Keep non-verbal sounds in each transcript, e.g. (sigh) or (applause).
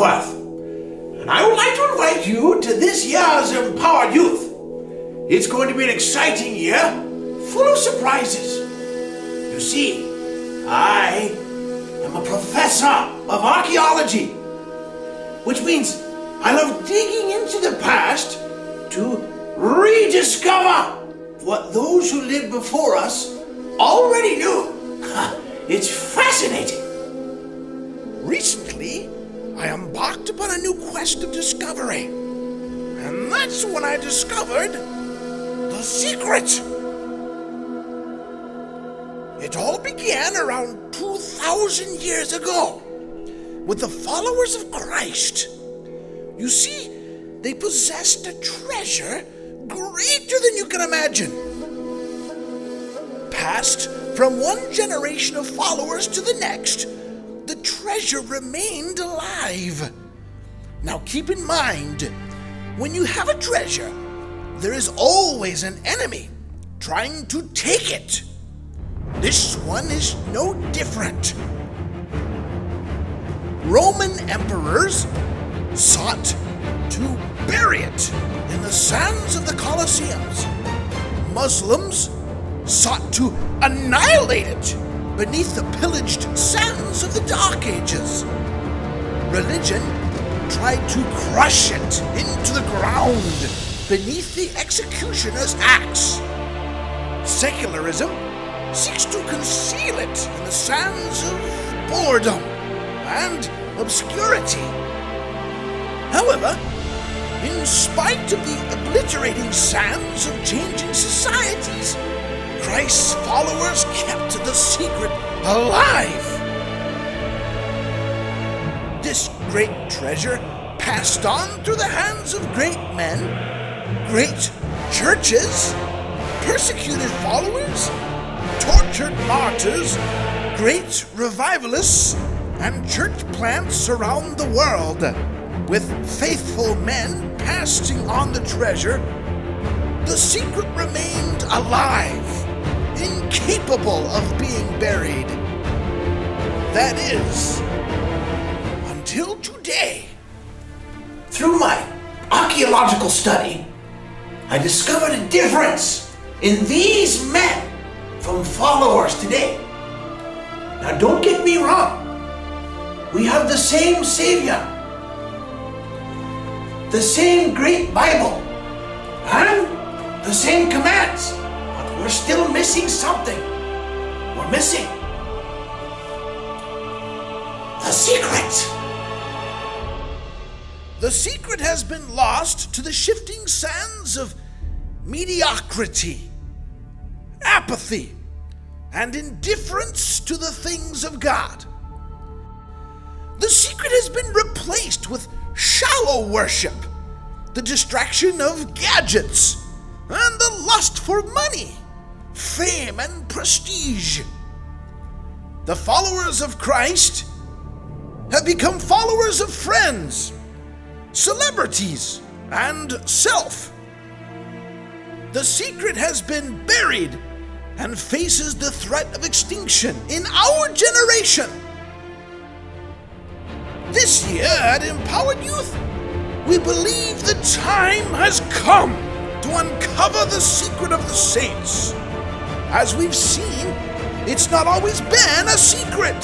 Duckworth, and I would like to invite you to this year's Empowered Youth. It's going to be an exciting year, full of surprises. You see, I am a professor of archaeology, which means I love digging into the past to rediscover what those who lived before us already knew. (laughs) It's fascinating. Recently, quest of discovery. And that's when I discovered the secret. It all began around 2,000 years ago with the followers of Christ. You see, they possessed a treasure greater than you can imagine. Passed from one generation of followers to the next, the treasure remained alive. Now keep in mind, when you have a treasure, there is always an enemy trying to take it. This one is no different. Roman emperors sought to bury it in the sands of the Colosseums. Muslims sought to annihilate it beneath the pillaged sands of the Dark Ages. Religion tried to crush it into the ground beneath the executioner's axe. Secularism seeks to conceal it in the sands of boredom and obscurity. However, in spite of the obliterating sands of changing societies, Christ's followers kept the secret alive. Great treasure passed on through the hands of great men, great churches, persecuted followers, tortured martyrs, great revivalists, and church plants around the world, with faithful men passing on the treasure, the secret remained alive, incapable of being buried. That is, until today. Through my archaeological study, I discovered a difference in these men from followers today. Now, don't get me wrong. We have the same Savior, the same great Bible, and the same commands, but we're still missing something. We're missing The secret has been lost to the shifting sands of mediocrity, apathy, and indifference to the things of God. The secret has been replaced with shallow worship, the distraction of gadgets, and the lust for money, fame, and prestige. The followers of Christ have become followers of friends, celebrities, and self. The secret has been buried and faces the threat of extinction in our generation. This year at Empowered Youth, we believe the time has come to uncover the secret of the saints. As we've seen, it's not always been a secret.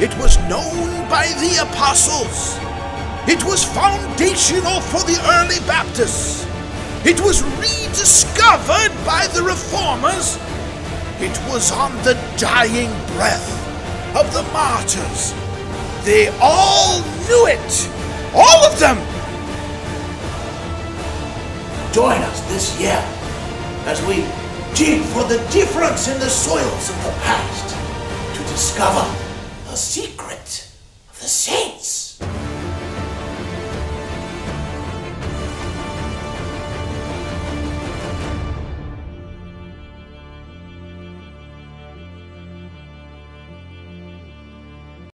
It was known by the apostles. It was foundational for the early Baptists. It was rediscovered by the reformers. It was on the dying breath of the martyrs. They all knew it. All of them. Join us this year as we dig for the difference in the soils of the past to discover